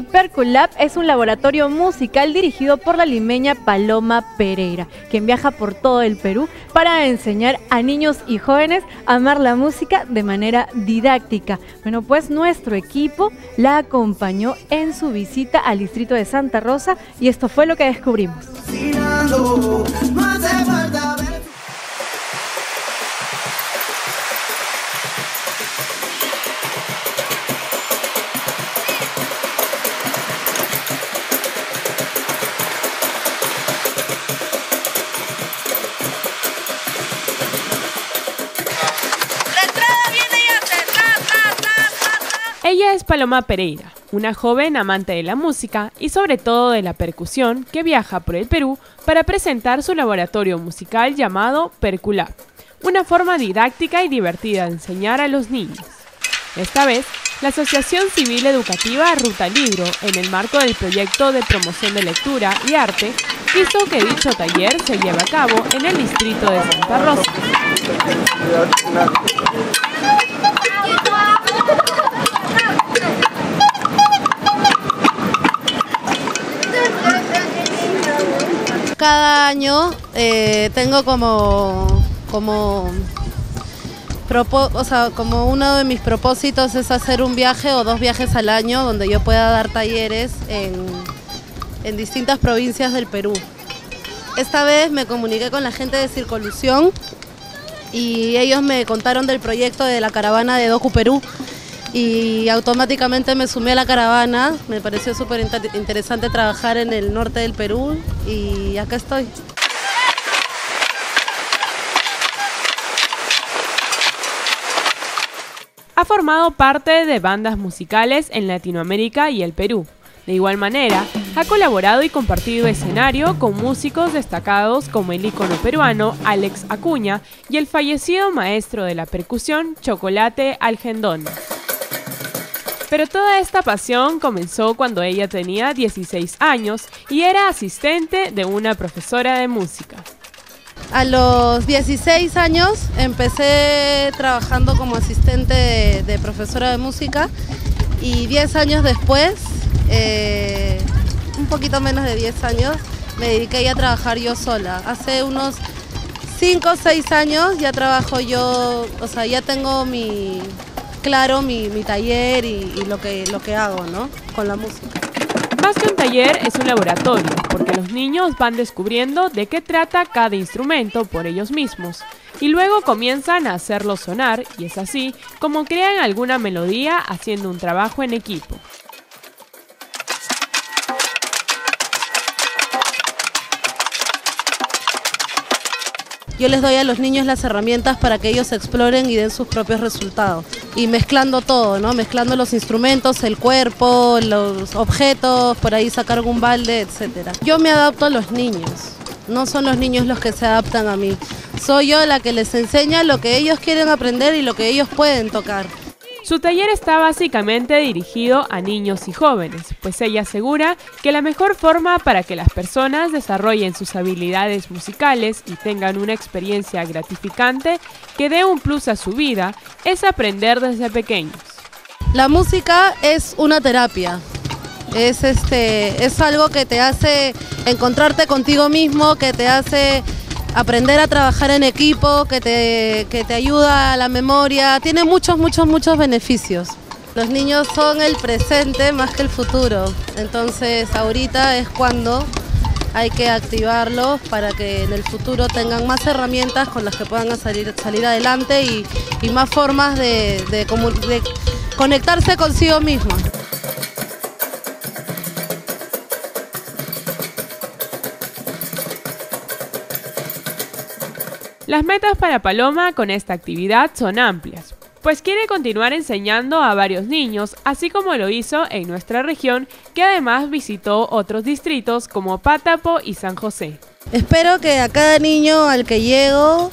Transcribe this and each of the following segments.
Y Perculab es un laboratorio musical dirigido por la limeña Paloma Pereira, quien viaja por todo el Perú para enseñar a niños y jóvenes a amar la música de manera didáctica. Bueno, pues nuestro equipo la acompañó en su visita al distrito de Santa Rosa y esto fue lo que descubrimos. Es Paloma Pereira, una joven amante de la música y sobre todo de la percusión que viaja por el Perú para presentar su laboratorio musical llamado Perculab, una forma didáctica y divertida de enseñar a los niños. Esta vez, la Asociación Civil Educativa Ruta Libro, en el marco del proyecto de promoción de lectura y arte, hizo que dicho taller se lleve a cabo en el distrito de Santa Rosa. Cada año eh, tengo como, como, o sea, como uno de mis propósitos es hacer un viaje o dos viajes al año donde yo pueda dar talleres en, en distintas provincias del Perú. Esta vez me comuniqué con la gente de Circolución y ellos me contaron del proyecto de la caravana de Docu Perú y automáticamente me sumé a la caravana. Me pareció súper interesante trabajar en el norte del Perú y acá estoy. Ha formado parte de bandas musicales en Latinoamérica y el Perú. De igual manera, ha colaborado y compartido escenario con músicos destacados como el ícono peruano Alex Acuña y el fallecido maestro de la percusión Chocolate Algendón. Pero toda esta pasión comenzó cuando ella tenía 16 años y era asistente de una profesora de música. A los 16 años empecé trabajando como asistente de, profesora de música y 10 años después, eh, un poquito menos de 10 años, me dediqué a trabajar yo sola. Hace unos 5 o 6 años ya trabajo yo, o sea, ya tengo mi, claro mi, taller y, lo, que, lo que hago ¿no? con la música. Más que un taller es un laboratorio, porque los niños van descubriendo de qué trata cada instrumento por ellos mismos, y luego comienzan a hacerlo sonar, y es así como crean alguna melodía haciendo un trabajo en equipo. Yo les doy a los niños las herramientas para que ellos exploren y den sus propios resultados. Y mezclando todo, ¿no? Mezclando los instrumentos, el cuerpo, los objetos, por ahí sacar algún balde, etc. Yo me adapto a los niños, no son los niños los que se adaptan a mí. Soy yo la que les enseña lo que ellos quieren aprender y lo que ellos pueden tocar. Su taller está básicamente dirigido a niños y jóvenes, pues ella asegura que la mejor forma para que las personas desarrollen sus habilidades musicales y tengan una experiencia gratificante que dé un plus a su vida es aprender desde pequeños. La música es una terapia. Es este es algo que te hace encontrarte contigo mismo, que te hace aprender a trabajar en equipo, que te, que te ayuda a la memoria, tiene muchos, muchos, muchos beneficios. Los niños son el presente más que el futuro, entonces ahorita es cuando hay que activarlos para que en el futuro tengan más herramientas con las que puedan salir, salir adelante y, más formas de, de conectarse consigo mismos. Las metas para Paloma con esta actividad son amplias, pues quiere continuar enseñando a varios niños, así como lo hizo en nuestra región, que además visitó otros distritos como Pátapo y San José. Espero que a cada niño al que llego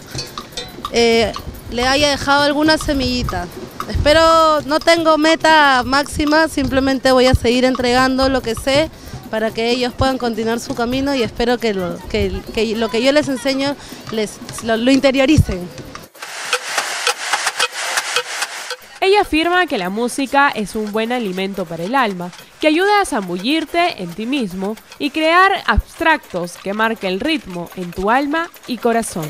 eh, le haya dejado alguna semillita. Espero, no tengo meta máxima, simplemente voy a seguir entregando lo que sé para que ellos puedan continuar su camino y espero que lo que, lo que yo les enseño les, lo, interioricen. Ella afirma que la música es un buen alimento para el alma, que ayuda a zambullirte en ti mismo y crear abstractos que marquen el ritmo en tu alma y corazón.